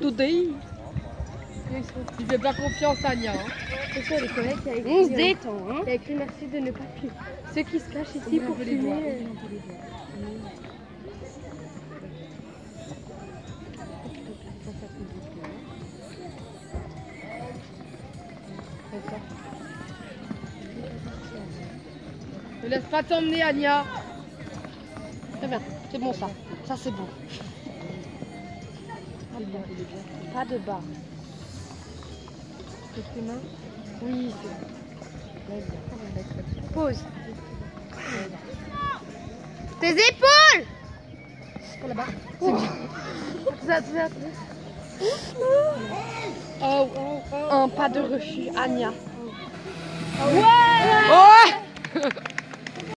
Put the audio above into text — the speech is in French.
Today. Il fait pas confiance à Nia. Hein. C'est ça les collègues qui a écrit, On se euh, détend, hein. il a écrit merci de ne pas fumer. Ceux qui se cachent ici pour fumer. euh, Ne laisse pas t'emmener, Ania. Très bien, c'est bon ça. Ça c'est bon. Pas de bas. tes mains. Oui, c'est. Pause. Tes épaules Pour là-bas? C'est bien. Oh, Un pas de refus, Ania.